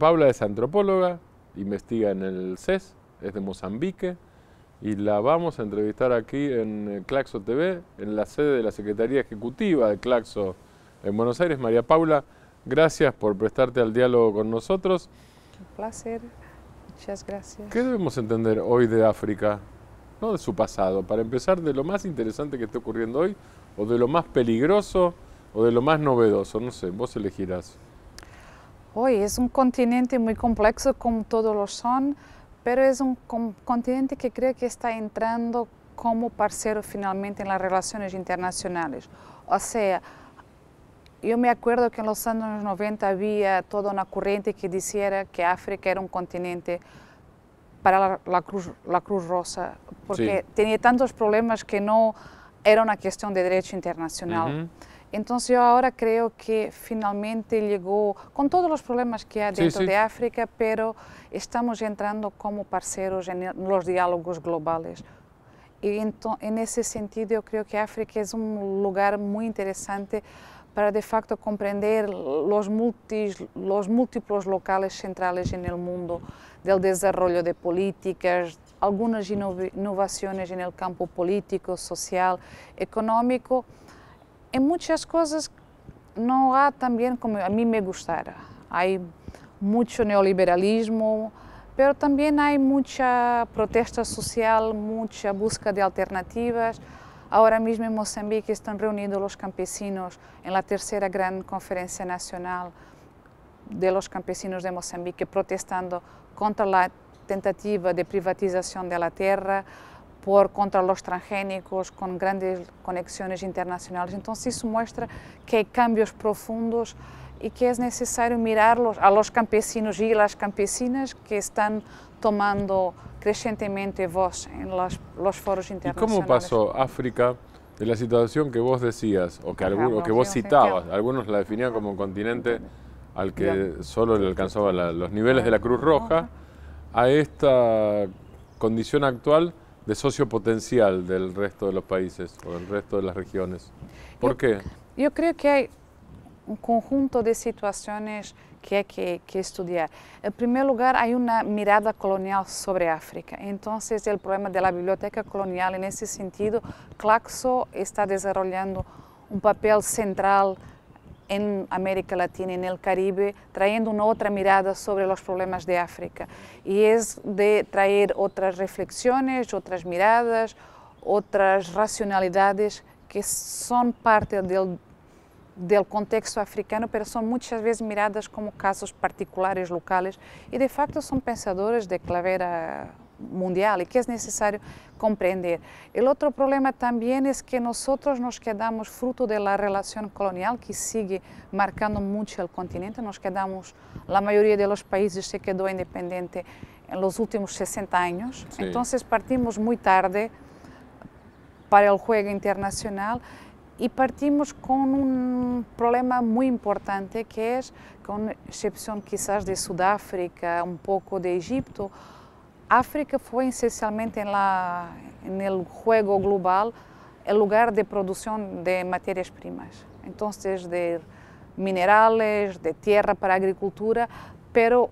Paula es antropóloga, investiga en el CES, es de Mozambique y la vamos a entrevistar aquí en eh, Claxo TV, en la sede de la Secretaría Ejecutiva de Claxo en Buenos Aires. María Paula, gracias por prestarte al diálogo con nosotros. Un placer, muchas gracias. ¿Qué debemos entender hoy de África? No de su pasado, para empezar de lo más interesante que está ocurriendo hoy, o de lo más peligroso, o de lo más novedoso, no sé, vos elegirás. Hoy es un continente muy complejo como todos lo son, pero es un continente que creo que está entrando como parceiro finalmente en las relaciones internacionales. O sea, yo me acuerdo que en los años 90 había toda una corriente que decía que África era un continente para la, Cruz, la Cruz Rosa, porque tenía tantos problemas que no era una cuestión de derecho internacional. Entonces yo ahora creo que finalmente llegó, con todos los problemas que hay dentro de África, pero estamos entrando como parceros en los diálogos globales. Y en ese sentido yo creo que África es un lugar muy interesante para de facto comprender los, los múltiplos locales centrales en el mundo del desarrollo de políticas, algunas innovaciones en el campo político, social, económico, en muchas cosas no hay también como a mí me gustara. Hay mucho neoliberalismo, pero también hay mucha protesta social, mucha búsqueda de alternativas. Ahora mismo en Mozambique están reunidos los campesinos en la tercera gran conferencia nacional de los campesinos de Mozambique protestando contra la tentativa de privatización de la tierra, por contra los transgénicos con grandes conexiones internacionales. Entonces eso muestra que hay cambios profundos y que es necesario mirarlos a los campesinos y las campesinas que están tomando crecientemente voz en los, los foros internacionales. ¿Y cómo pasó África de la situación que vos decías o que, algunos, que vos citabas? Algunos la definían como un continente al que solo le alcanzaban los niveles de la Cruz Roja, a esta condición actual de socio potencial del resto de los países o del resto de las regiones. ¿Por qué? Yo creo que hay un conjunto de situaciones que hay que, que, estudiar. En primer lugar, hay una mirada colonial sobre África. Entonces, el problema de la biblioteca colonial, en ese sentido, Claxo está desarrollando un papel central en América Latina, en el Caribe, trayendo una otra mirada sobre los problemas de África. Y es de traer otras reflexiones, otras miradas, otras racionalidades que son parte del, del contexto africano, pero son muchas veces miradas como casos particulares, locales, y de facto son pensadores de clavera mundial y que es necesario comprender. El otro problema también es que nosotros nos quedamos fruto de la relación colonial que sigue marcando mucho el continente, nos quedamos, la mayoría de los países se quedó independiente en los últimos 60 años, entonces partimos muy tarde para el juego internacional y partimos con un problema muy importante que es, con excepción quizás de Sudáfrica, un poco de Egipto, África en, la, en el juego global el lugar de producción de materias primas, entonces de minerales, de tierra para agricultura, pero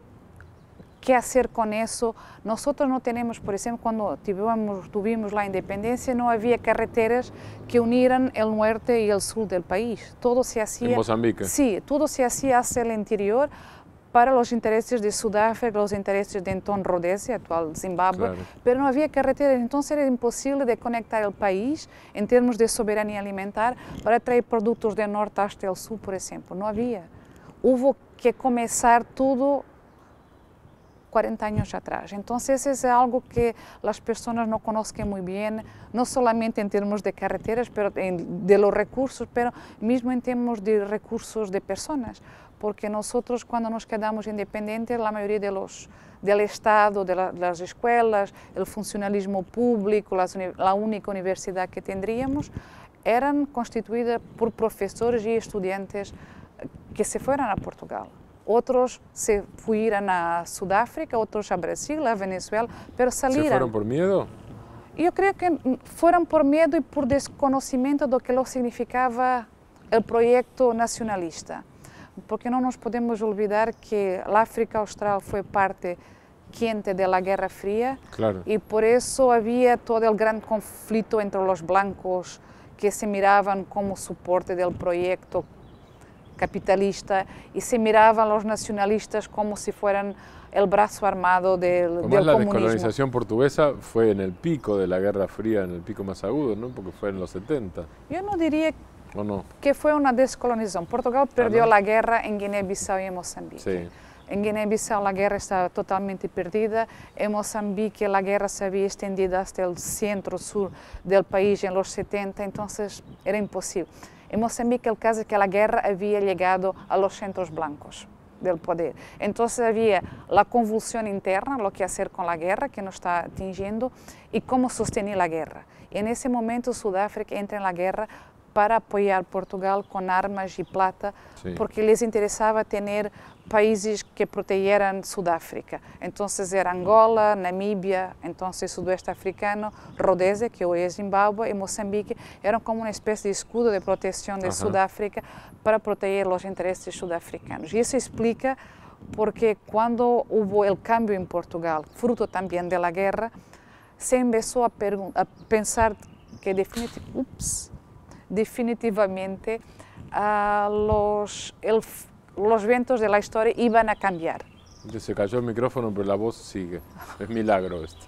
¿qué hacer con eso? Nosotros no tenemos, por ejemplo, cuando tuvimos, tuvimos la independencia, no había carreteras que unieran el norte y el sur del país. Todo se hacía... En Mozambique. Sí, todo se hacía hacia el interior para los intereses de Sudáfrica, los intereses de entonces Rhodesia, actual Zimbabue, pero no había carreteras, entonces era imposible de conectar el país en términos de soberanía alimentar para traer productos del norte hasta el sur, por ejemplo, no había. Hubo que comenzar todo 40 años atrás. Entonces es algo que las personas no conocen muy bien, no solamente en términos de carreteras, pero de los recursos, pero mismo en términos de recursos de personas porque nosotros cuando nos quedamos independientes, la mayoría de los, del Estado, de, la, de las escuelas, el funcionalismo público, las, la única universidad que tendríamos, eran constituidas por profesores y estudiantes que se fueran a Portugal. Otros se fueron a Sudáfrica, otros a Brasil, a Venezuela, pero salieron. ¿Se fueron por miedo? Yo creo que fueron por miedo y por desconocimiento de lo que lo significaba el proyecto nacionalista porque no nos podemos olvidar que la África Austral fue parte quente de la Guerra Fría claro. y por eso había todo el gran conflicto entre los blancos que se miraban como soporte del proyecto capitalista y se miraban los nacionalistas como si fueran el brazo armado del, Como del la comunismo. descolonización portuguesa fue en el pico de la Guerra Fría, en el pico más agudo, ¿no? Porque fue en los 70, Yo no diría Que foi uma descolonização. Portugal perdeu ah, a guerra em Guiné-Bissau e em Moçambique. Sim. Em Guiné-Bissau a guerra está totalmente perdida. Em Moçambique a guerra se havia estendido até o centro-sul do país em los 70, então era impossível. Em Moçambique, é o caso é que a guerra havia chegado aos centros blancos do poder. Então havia a convulsão interna, o que fazer com a guerra que nos está atingindo e como sustentar a guerra. E nesse momento Sudáfrica entra na guerra para apoiar Portugal com armas e plata, Sim. porque lhes interessava ter países que protegeram Sudáfrica. Então era Angola, Namíbia, então Sudoeste Africano, Rhodesia, que hoje é Zimbábue, e Moçambique, eram como uma espécie de escudo de proteção de uh -huh. Sudáfrica para proteger os interesses sudafricanos. E isso explica porque quando houve o cambio em Portugal, fruto também da guerra, se começou a, a pensar que definitivamente, ups, definitivamente ah, los, el los vientos de la historia iban a cambiar. Se cayó el micrófono, pero la voz sigue. Es milagro esto.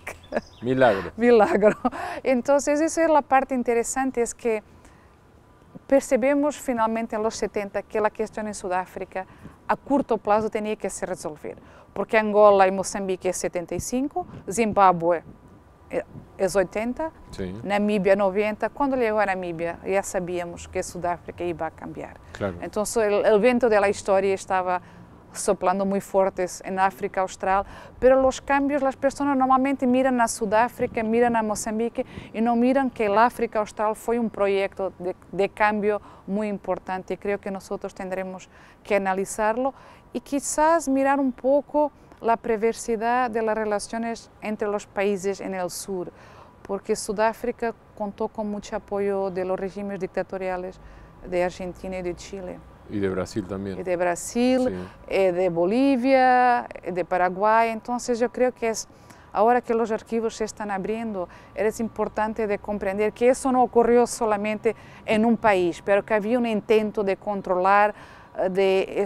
Milagro. Milagro. Entonces, esa es la parte interesante, es que percebemos finalmente en los 70 que la cuestión en Sudáfrica a corto plazo tenía que se resolver, porque Angola y Mozambique es 75, Zimbabue É, os 80, Sim. Namíbia 90. Quando ele a Namíbia, já sabíamos que a Sudáfrica ia cambiar. Claro. Então, o vento da história estava soplando muito forte na África Austral, pero os cambios as pessoas normalmente miram na Sudáfrica, miram na Moçambique e não miram que a África Austral foi um projeto de, de cambio muito importante e creio que nós teremos que analisá-lo e quizás mirar um pouco la perversidad de las relaciones entre los países en el sur, porque Sudáfrica contó con mucho apoyo de los regímenes dictatoriales de Argentina y de Chile, Y de Brasil y también. de Brasil, Sí. eh, de Bolivia, eh, de Paraguay. Entonces yo creo que es ahora que los archivos se están abriendo, es importante de comprender que eso no ocurrió solamente en un país, pero que había un intento de controlar, eh, de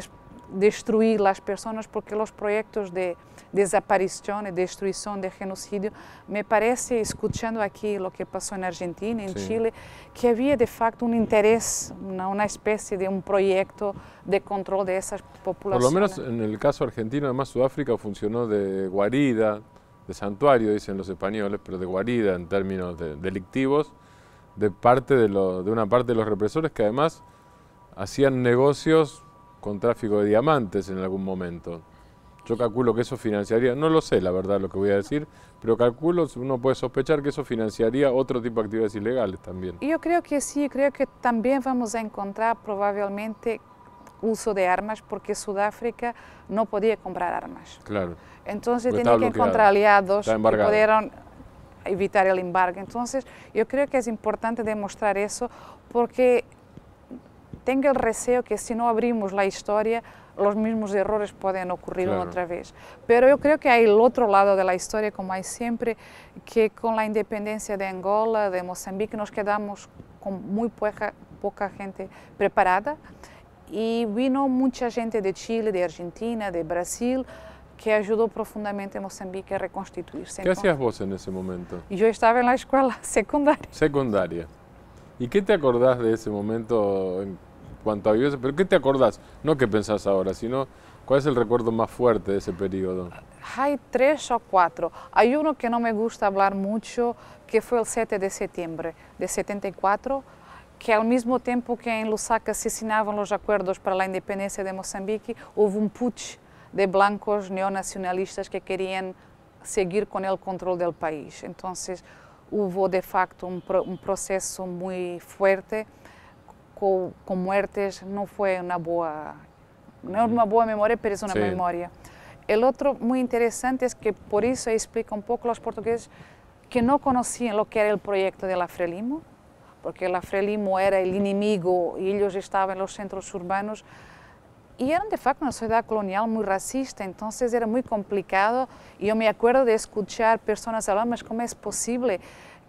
destruir las personas, porque los proyectos de desaparición y destrucción, de genocidio, me parece, escuchando aquí lo que pasó en Argentina, en Sí. Chile, que había de facto un interés, una, una especie de un proyecto de control de esas Por poblaciones. lo menos en el caso argentino, además Sudáfrica funcionó de guarida, de santuario, dicen los españoles, pero de guarida en términos de- delictivos, de, parte de, lo- de una parte de los represores que además hacían negocios con tráfico de diamantes en algún momento. Yo calculo que eso financiaría, no lo sé la verdad lo que voy a decir, pero calculo, uno puede sospechar que eso financiaría otro tipo de actividades ilegales también. Yo creo que sí, creo que también vamos a encontrar probablemente uso de armas porque Sudáfrica no podía comprar armas. Claro. Entonces Porque tenía que encontrar aliados que pudieran evitar el embargo. Entonces yo creo que es importante demostrar eso porque tengo el deseo que si no abrimos la historia, los mismos errores pueden ocurrir Claro. otra vez. Pero yo creo que hay el otro lado de la historia, como hay siempre, que con la independencia de Angola, de Mozambique, nos quedamos con muy poca, poca gente preparada y vino mucha gente de Chile, de Argentina, de Brasil, que ayudó profundamente a Mozambique a reconstituirse. ¿Qué hacías vos en ese momento? Yo estaba en la escuela secundaria. Secundaria. ¿Y qué te acordás de ese momento en cuanto a? ¿Pero qué te acordás? No qué pensás ahora, sino cuál es el recuerdo más fuerte de ese periodo. Hay tres o cuatro. Hay uno que no me gusta hablar mucho, que fue el 7 de septiembre de 74, que al mismo tiempo que en Lusaka asesinaban los acuerdos para la independencia de Mozambique, hubo un putsch de blancos neonacionalistas que querían seguir con el control del país. Entonces hubo de facto un, pro- un proceso muy fuerte con, con muertes, no fue una boa, no una boa memoria, pero es una Sí. memoria. El otro muy interesante es que por eso explica un poco a los portugueses que no conocían lo que era el proyecto de la Frelimo, porque la Frelimo era el enemigo y ellos estaban en los centros urbanos. y eran de facto una sociedad colonial muy racista, entonces era muy complicado. Y yo me acuerdo de escuchar personas hablar, ¿cómo es posible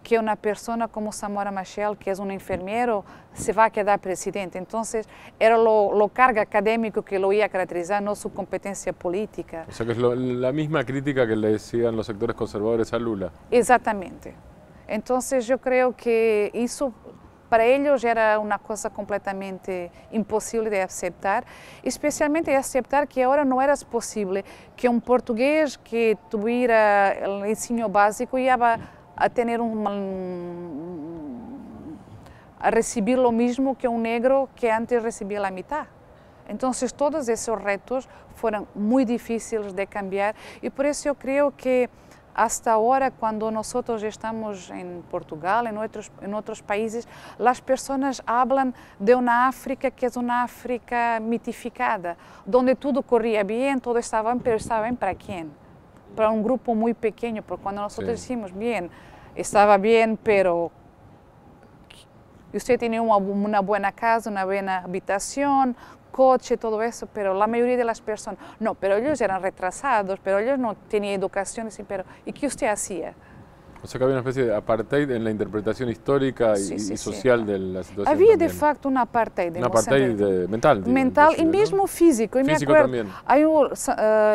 que una persona como Samora Machel, que es un enfermero, se va a quedar presidente? Entonces era lo, lo carga académico que lo iba a caracterizar, no su competencia política. O sea que es lo, la misma crítica que le decían los sectores conservadores a Lula. Exactamente. Entonces yo creo que eso para ellos era una cosa completamente imposible de aceptar, especialmente aceptar que ahora no era posible que un portugués que tuviera el ensino básico iba a ter a receber o mesmo que um negro que antes recebia a metade. Então, todos esses retos foram muito difíceis de cambiar e por isso eu creio que até agora, quando nós estamos em Portugal, em outros, em outros países, as pessoas falam de uma África que é uma África mitificada, onde tudo corria bem, tudo estava pero estavam para quem? Para un grupo muy pequeño, porque cuando nosotros decimos, bien, estaba bien, pero usted tiene una, una buena casa, una buena habitación, coche, todo eso, pero la mayoría de las personas, no, pero ellos eran retrasados, pero ellos no tenían educación, pero ¿y qué usted hacía? O sea que había una especie de apartheid en la interpretación histórica y, social de la situación. Había de facto un apartheid. Un apartheid mental. mental y mismo físico. Y físico me también. Hay un, uh,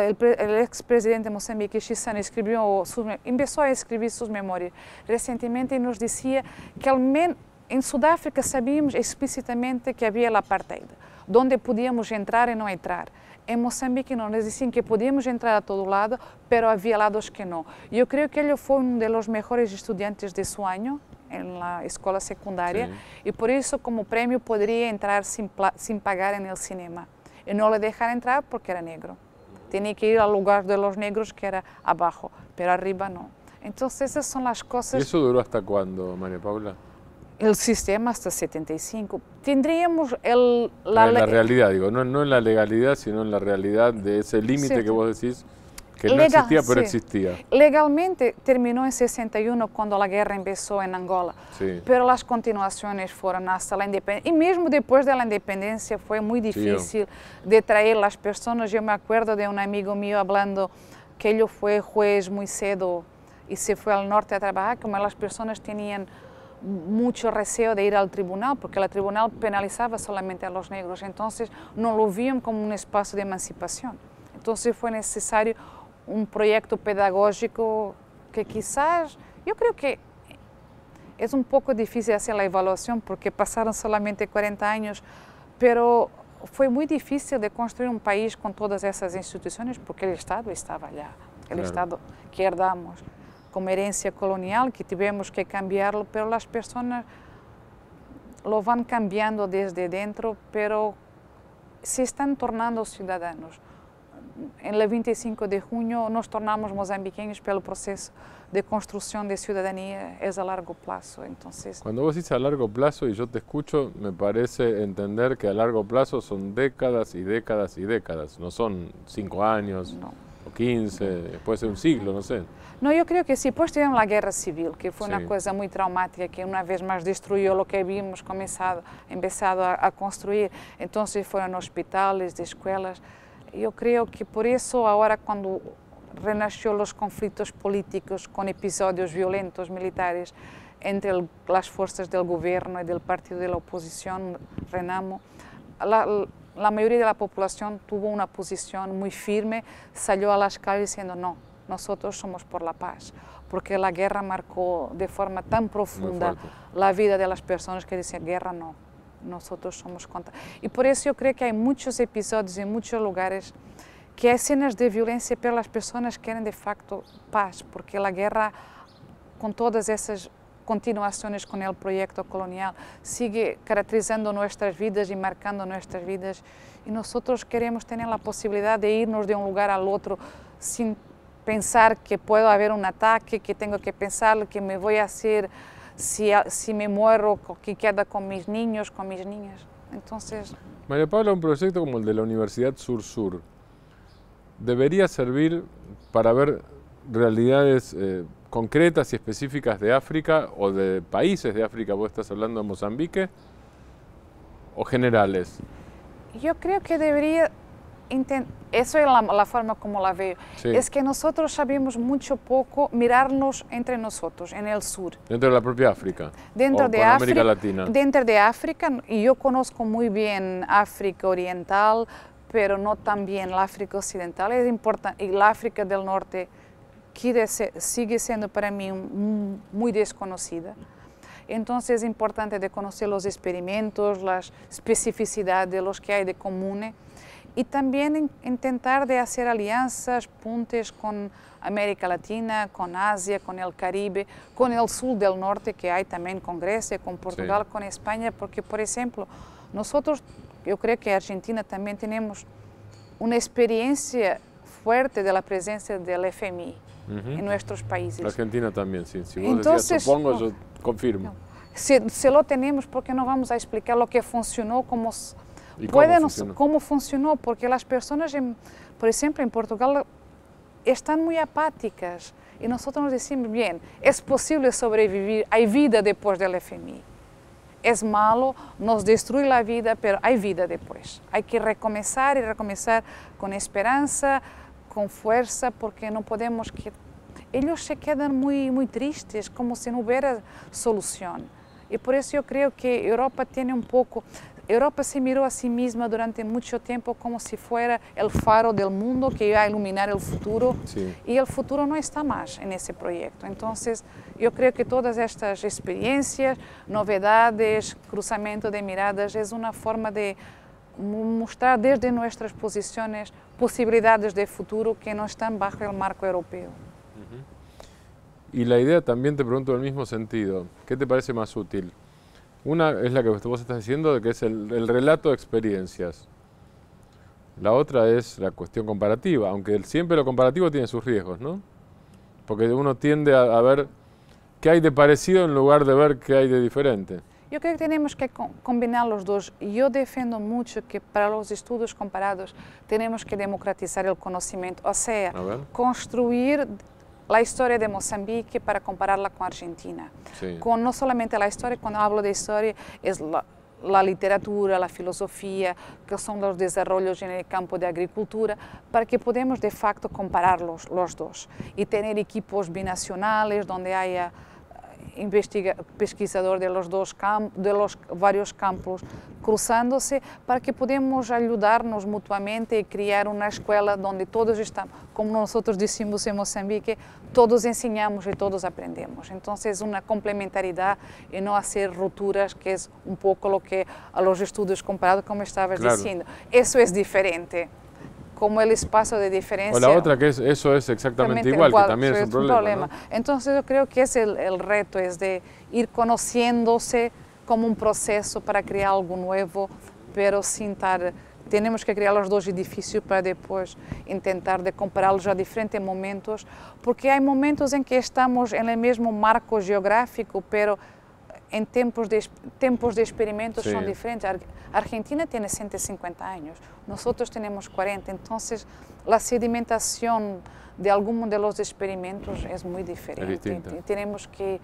el, el expresidente de Moçambique, Chisano, escribió sus, empezó a escribir sus memorias recientemente y nos decía que al menos en Sudáfrica sabíamos explicitamente que había el apartheid donde podíamos entrar e não entrar. Em Moçambique não, nos diziam que podíamos entrar a todo lado, pero havia lados que não. E eu creio que ele foi um dos melhores estudantes de seu ano la escola secundária sí. e por isso como prêmio poderia entrar sem, sem pagar no cinema. E não le deixaram entrar porque era negro. Tinha que ir ao lugar de los negros que era abaixo, pero arriba não. Então essas são as coisas... E isso durou até quando, Maria Paula? El sistema hasta 75. Tendríamos el, la, en la realidad, digo, no, no en la legalidad, sino en la realidad de ese límite sí. que vos decís que Legal, no existía, pero sí. existía. Legalmente terminó en 61 cuando la guerra empezó en Angola, sí. pero las continuaciones fueron hasta la independencia. Y mismo después de la independencia fue muy difícil de traer las personas. Yo me acuerdo de un amigo mío hablando que él fue juez muy cedo y se fue al norte a trabajar, como las personas tenían mucho receo de ir al tribunal, porque el tribunal penalizaba solamente a los negros, entonces no lo vían como un espacio de emancipación. Entonces fue necesario un proyecto pedagógico que quizás, yo creo que es un poco difícil hacer la evaluación porque pasaron solamente 40 años, pero fue muy difícil de construir un país con todas esas instituciones porque el Estado estaba allá, el claro. Estado que herdamos como herencia colonial que tivemos que cambiarlo, pero las personas lo van cambiando desde dentro, pero se están tornando ciudadanos. En el 25 de junio nos tornamos mozambiqueños pelo proceso de construcción de ciudadanía es a largo plazo. Entonces, Cuando vos dices a largo plazo y yo te escucho, me parece entender que a largo plazo son décadas y décadas y décadas, no son cinco años no. O quince, puede ser un siglo, no sé. Não, eu creio que sim. Depois tivemos a guerra civil, que foi sim. uma coisa muito traumática, que uma vez mais destruiu o que havíamos começado, começado a, a construir. Então, foram hospitais, escolas. Eu creio que por isso, agora, quando renasceu os conflitos políticos com episódios violentos militares entre el, as forças do governo e do partido da oposição, Renamo, la, la maioria da população teve uma posição muito firme, saiu às calles dizendo não nosotros somos por la paz, porque la guerra marcó de forma tan profunda la vida de las personas que dicen guerra no, nosotros somos contra. Y por eso yo creo que hay muchos episodios en muchos lugares que hay escenas de violencia, pero las personas quieren de facto paz, porque la guerra, con todas esas continuaciones con el proyecto colonial, sigue caracterizando nuestras vidas y marcando nuestras vidas. Y nosotros queremos tener la posibilidad de irnos de un lugar al otro sin pensar que puede haber un ataque, que tengo que pensar que me voy a hacer si, si me muero, que queda con mis niños, con mis niñas. Entonces... María Paula, un proyecto como el de la Universidad Sur-Sur debería servir para ver realidades eh, concretas y específicas de África o de países de África, vos estás hablando de Mozambique, o generales. Yo creo que debería eso es la, forma como la veo. Es que nosotros sabemos mucho poco mirarnos entre nosotros, en el sur. Dentro de la propia África. Dentro de América Latina. Dentro de África, y yo conozco muy bien África Oriental, pero no tan bien la África Occidental. Es importante, y la África del Norte que sigue sendo para mim muito desconhecida. Então é importante de conhecer os experimentos, as especificidades, os que há de comum e também em tentar de fazer alianças, pontes com América Latina, com Ásia, com o Caribe, com o sul do norte, que há também com Grécia, com Portugal, Sim. com Espanha, porque, por exemplo, nós, eu creio que a Argentina também temos uma experiência forte da presença do FMI del FMI en nuestros países. Argentina también, sí. Si vos Entonces, supongo, yo confirmo. Si, lo tenemos, ¿por qué no vamos a explicar lo que funcionó, cómo, cómo, funcionó? Porque las personas, por ejemplo, en Portugal están muy apáticas y nosotros nos decimos, bien, es posible sobrevivir, hay vida después del FMI. Es malo, nos destruye la vida, pero hay vida después. Hay que recomenzar y recomenzar con esperanza, con fuerza, porque no podemos ellos se quedan muy, muy tristes, como si no hubiera solución. Y por eso yo creo que Europa tiene un poco, Europa se miró a sí misma durante mucho tiempo como si fuera el faro del mundo que iba a iluminar el futuro y el futuro no está más en ese proyecto. Entonces yo creo que todas estas experiencias, novedades, cruzamiento de miradas es una forma de mostrar desde nuestras posiciones posibilidades de futuro que no están bajo el marco europeo. Y la idea también te pregunto en el mismo sentido, ¿qué te parece más útil? Una es la que vos estás diciendo, de que es el, relato de experiencias. La otra es la cuestión comparativa, aunque siempre lo comparativo tiene sus riesgos, ¿no? Porque uno tiende a, ver qué hay de parecido en lugar de ver qué hay de diferente. Yo creo que tenemos que combinar los dos. Yo defiendo mucho que para los estudios comparados tenemos que democratizar el conocimiento, o sea, construir la historia de Mozambique para compararla con Argentina. Con no solamente la historia, cuando hablo de historia es la, literatura, la filosofía, que son los desarrollos en el campo de agricultura, para que podamos de facto comparar los, los dos y tener equipos binacionales donde haya investiga, pesquisador de los, dos de los vários campos cruzando-se para que podemos ajudar-nos mutuamente e criar uma escola onde todos estamos, como nós dissemos em Moçambique, todos ensinamos e todos aprendemos. Então, é uma complementaridade e não fazer rupturas, que é um pouco o que a los estudos comparado como estavas claro. dizendo. Isso é diferente. Como el espacio de diferencia. O la otra que es, eso es exactamente igual, que también es un problema. Entonces yo creo que es el, el, reto, es de ir conociéndose como un proceso para crear algo nuevo, pero sin estar... Tenemos que crear los dos edificios para después intentar de compararlos a diferentes momentos, porque hay momentos en que estamos en el mismo marco geográfico, pero em tempos de, tempos de experimentos Sim. são diferentes. A Argentina tem 150 anos, nós temos 40, então a sedimentação de algum dos experimentos é muito diferente. É temos que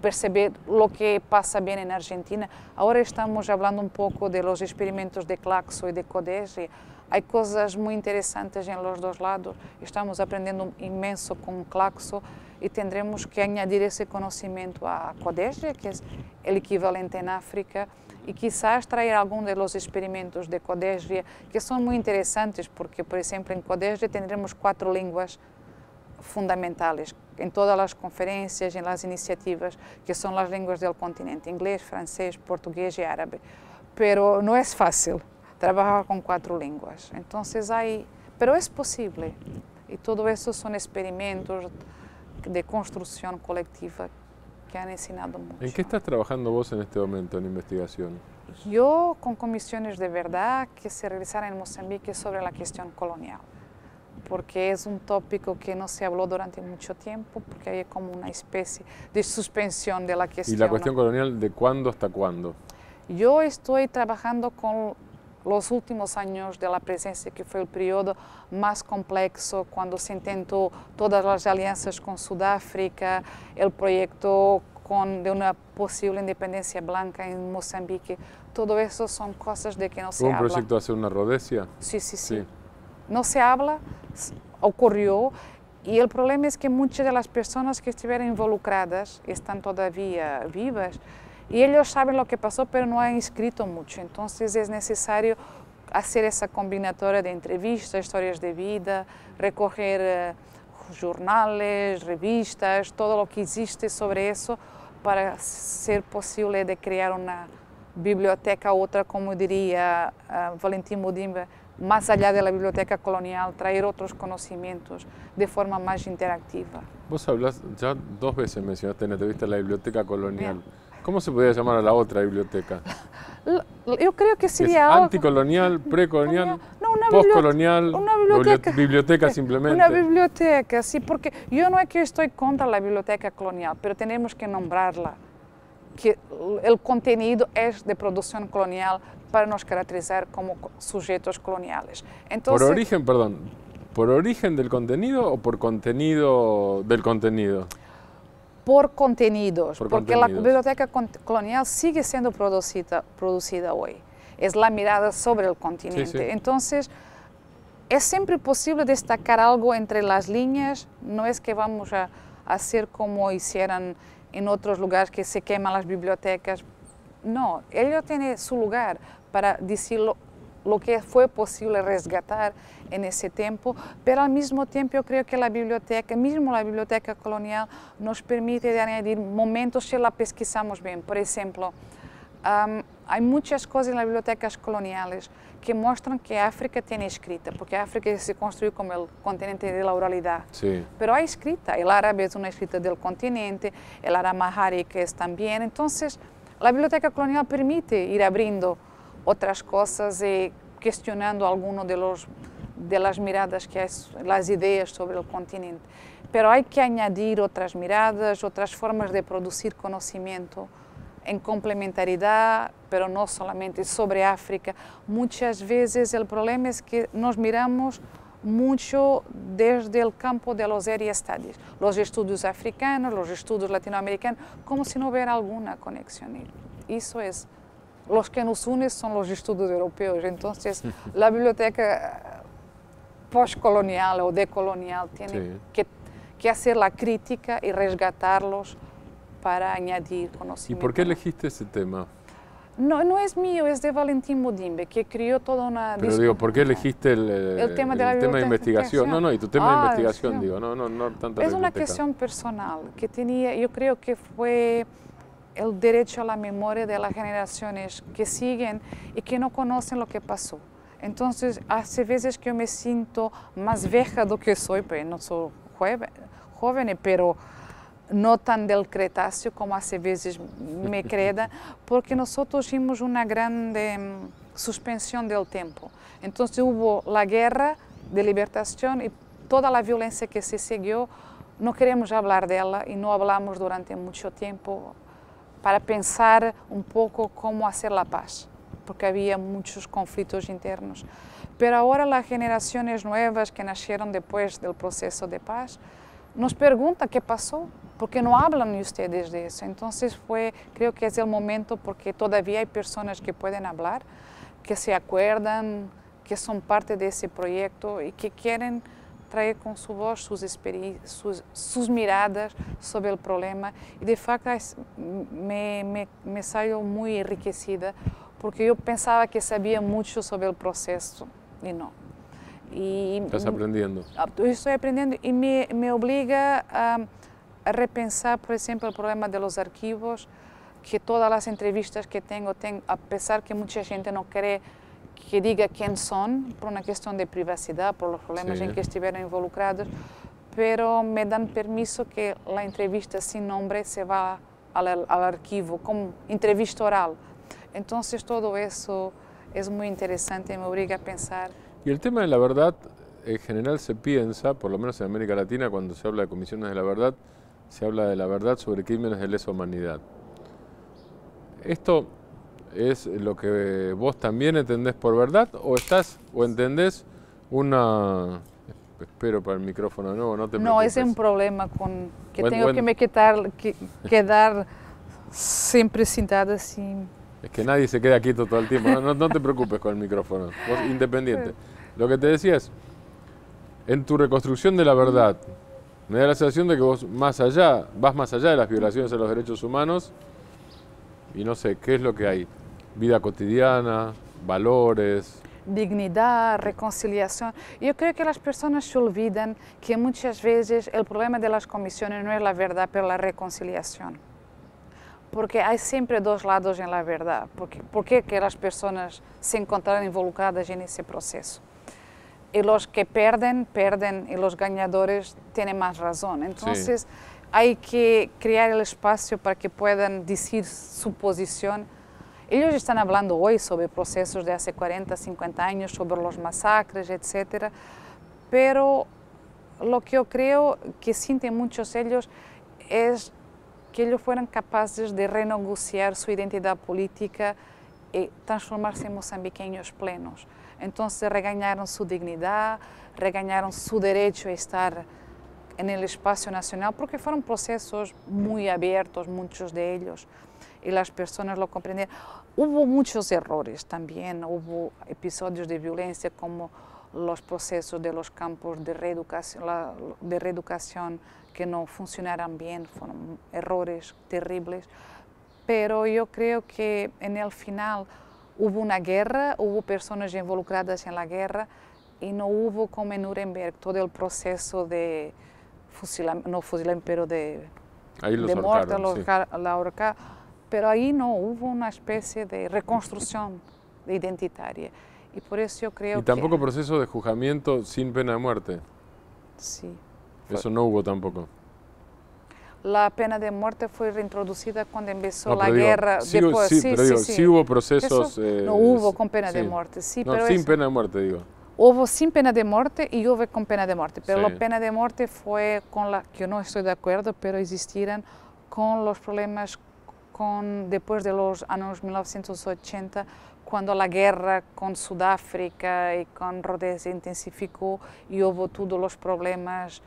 perceber o que passa bem na Argentina. Agora estamos falando um pouco dos experimentos de Claxo e de Codege. Há coisas muito interessantes em los dois lados. Estamos aprendendo imenso com Claxo e tendremos que añadir esse conhecimento à CODESRE, que é o equivalente em África, e quizás trazer algum dos experimentos de CODESRE, que são muito interessantes, porque, por exemplo, em CODESRE teremos quatro línguas fundamentais em todas as conferências, em las iniciativas, que são as línguas do continente, inglês, francês, português e árabe. Pero não é fácil trabalhar com quatro línguas. Então, aí, pero é possível. E tudo isso são experimentos, de construcción colectiva que han enseñado mucho. ¿En qué estás trabajando vos en este momento en investigación? Yo con comisiones de verdad que se realizaron en Mozambique sobre la cuestión colonial, porque es un tópico que no se habló durante mucho tiempo, porque hay como una especie de suspensión de la cuestión. ¿Y la cuestión colonial de cuándo hasta cuándo? Yo estoy trabajando con los últimos años de la presencia, que fue el periodo más complejo, cuando se intentó todas las alianzas con Sudáfrica, el proyecto con, de una posible independencia blanca en Mozambique, todo eso son cosas de que no se habla. ¿Fue un proyecto hacer una Rodesia? Sí, sí, sí, no se habla, ocurrió y el problema es que muchas de las personas que estuvieron involucradas están todavía vivas y ellos saben lo que pasó, pero no han escrito mucho. Entonces es necesario hacer esa combinatoria de entrevistas, historias de vida, recoger eh, jornales, revistas, todo lo que existe sobre eso para ser posible de crear una biblioteca, otra, como diría uh, Valentín Modimba, más allá de la biblioteca colonial, traer otros conocimientos de forma más interactiva. Vos hablas, ya dos veces mencionaste en la entrevista la biblioteca colonial. ¿Cómo se podría llamar a la otra biblioteca? Yo creo que sería... anticolonial, precolonial, no, una postcolonial, una biblioteca. biblioteca simplemente. Una biblioteca, sí, porque yo no es que estoy contra la biblioteca colonial, pero tenemos que nombrarla que el contenido es de producción colonial para nos caracterizar como sujetos coloniales. Entonces, por origen, perdón, ¿por origen del contenido o por contenido del contenido? Por contenidos, porque la biblioteca colonial sigue siendo producida, producida hoy. Es la mirada sobre el continente. Entonces, es siempre posible destacar algo entre las líneas, no es que vamos a hacer como hicieran en otros lugares que se queman las bibliotecas. No, ello tiene su lugar para decir lo, que fue posible resgatar en ese tiempo, pero al mismo tiempo yo creo que la biblioteca, mismo la biblioteca colonial, nos permite añadir momentos si la pesquisamos bien. Por ejemplo, hay muchas cosas en las bibliotecas coloniales que muestran que África tiene escrita, porque África se construyó como el continente de la oralidad. Sí. Pero hay escrita, el árabe es una escrita del continente, el que es también. Entonces, la biblioteca colonial permite ir abriendo otras cosas y cuestionando algunas de, los, de las miradas que hay, las sobre el continente. Pero hay que añadir otras miradas, otras formas de producir conocimiento en complementariedad, pero no solamente sobre África. Muchas veces el problema es que nos miramos mucho desde el campo de los area studies, los estudios africanos, los estudios latinoamericanos, como si no hubiera alguna conexión. Eso es, los que nos unen son los estudios europeos. Entonces, la biblioteca postcolonial o decolonial tiene que, que hacer la crítica y resgatarlos para añadir conocimiento. ¿Y por qué elegiste ese tema? No, no es mío, es de Valentín Modimbe, que creó toda una... Pero digo, ¿por qué elegiste el, tema, de, la tema de investigación? No, no, y tu tema de ah, investigación, digo, no, no, no tanto Es una cuestión personal, que tenía, yo creo que fue el derecho a la memoria de las generaciones que siguen y que no conocen lo que pasó. Entonces, hace veces que yo me siento más vieja de lo que soy, pero no soy joven, joven pero no tan del Cretáceo como hace veces me creda, porque nosotros tuvimos una grande mm, suspensión del tiempo. Entonces hubo la guerra de libertación y toda la violencia que se siguió, no queremos hablar de ella y no hablamos durante mucho tiempo para pensar um pouco como fazer la paz, porque havia muitos conflitos internos. Mas agora as gerações novas que nasceram depois do processo de paz nos perguntam o que passou, porque não falam ustedes de isso. Então, foi, creio que é o momento porque todavía há pessoas que podem falar, que se acordam, que são parte desse projeto e que querem traga com sua voz suas, suas, suas miradas sobre o problema e de facto me, me, me saiu muito enriquecida porque eu pensava que sabia muito sobre o processo e não. E, Estás aprendendo? Estou aprendendo e me, me obriga a, a repensar, por exemplo, o problema dos arquivos, que todas as entrevistas que tenho, tenho apesar que muita gente não quer que diga quién son, por una cuestión de privacidad, por los problemas en que estuvieron involucrados, pero me dan permiso que la entrevista sin nombre se va al, al archivo como entrevista oral. Entonces todo eso es muy interesante y me obliga a pensar. Y el tema de la verdad, en general se piensa, por lo menos en América Latina, cuando se habla de comisiones de la verdad, se habla de la verdad sobre crímenes de lesa humanidad. ¿Esto es lo que vos también entendés por verdad o estás o entendés una... Espero para el micrófono nuevo, no te No, es un problema con que tengo que me quedar, que, quedar siempre sentada sin... Es que nadie se queda quieto todo el tiempo, no, no, te preocupes con el micrófono, vos independiente. Lo que te decía es, En tu reconstrucción de la verdad, me da la sensación de que vos más allá, vas más allá de las violaciones a los derechos humanos y no sé, ¿qué es lo que hay? Vida cotidiana, valores. Dignidad, reconciliación. Yo creo que las personas se olvidan que muchas veces el problema de las comisiones no es la verdad, pero la reconciliación. Porque hay siempre dos lados en la verdad. Porque, ¿Por qué que las personas se encontraron involucradas en ese proceso? y los que pierden, pierden y los ganadores tienen más razón. Entonces hay que crear el espacio para que puedan decir su posición. Ellos están hablando hoy sobre procesos de hace 40, 50 años, sobre los masacres, etc. Pero lo que yo creo que sienten muchos ellos es que ellos fueran capaces de renegociar su identidad política y transformarse en mozambiqueños plenos. Entonces regañaron su dignidad, regañaron su derecho a estar en el espacio nacional, porque fueron procesos muy abiertos, muchos de ellos, y las personas lo comprendieron. Hubo muchos errores también, hubo episodios de violencia como los procesos de los campos de reeducación, de reeducación que no funcionaron bien, fueron errores terribles, pero yo creo que en el final hubo una guerra, hubo personas involucradas en la guerra y no hubo como en Nuremberg todo el proceso de fusilamiento, no fusilamiento, pero de, de muerte, la horca, pero ahí no hubo una especie de reconstrucción identitaria. Y por eso yo creo Y tampoco proceso de juzgamiento sin pena de muerte. Sí. Eso no hubo tampoco la pena de muerte fue reintroducida cuando empezó la guerra. Sí, después, sí, pero digo, sí, hubo procesos... Eh, no hubo con pena de muerte, sí, no, sin pena de muerte, digo. Houve sem pena de morte e houve com pena de morte. pela pena de morte foi com la que eu não estou de acordo, pero existiram com os problemas com depois de los anos 1980 quando a guerra com Sudáfrica e com Rhodes intensificou e houve todos os problemas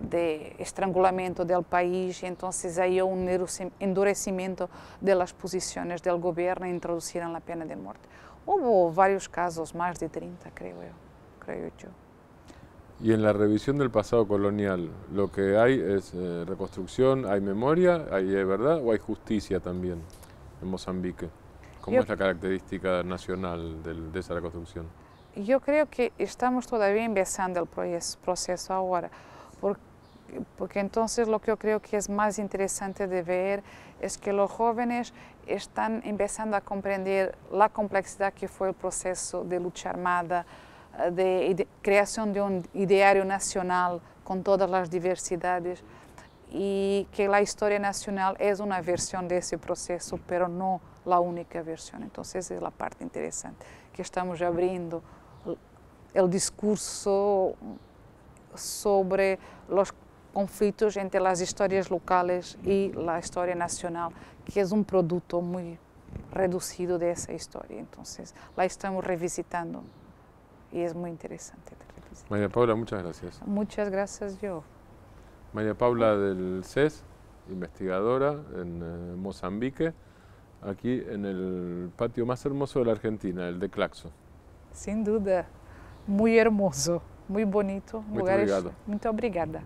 de estrangulamento do país, então aí um endurecimento das posições do governo e introduziram a pena de morte. Houve vários casos, mais de 30, creio eu. Creo yo. Y en la revisión del pasado colonial, lo que hay es eh, reconstrucción, hay memoria, hay verdad o hay justicia también en Mozambique. ¿Cómo es la característica nacional de, esa reconstrucción? Yo creo que estamos todavía empezando el proceso ahora porque, entonces lo que yo creo que es más interesante de ver es que los jóvenes están empezando a comprender la complejidad que fue el proceso de lucha armada, de, de criação de um ideário nacional com todas as diversidades e que a história nacional é uma versão desse processo, pero não a única versão. Então, essa é a parte interessante, que estamos abrindo o discurso sobre os conflitos entre as histórias locais e a história nacional, que é um produto muito reduzido dessa história. Então, lá estamos revisitando. Y es muy interesante. María Paula, muchas gracias. Muchas gracias yo. María Paula del CES, investigadora en eh, Mozambique, aquí en el patio más hermoso de la Argentina, el de Claxo. Sin duda, muy hermoso. muito bonito. Muito lugares, obrigado. Muito obrigada.